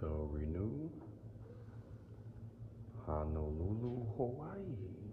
to renew Honolulu, Hawaii.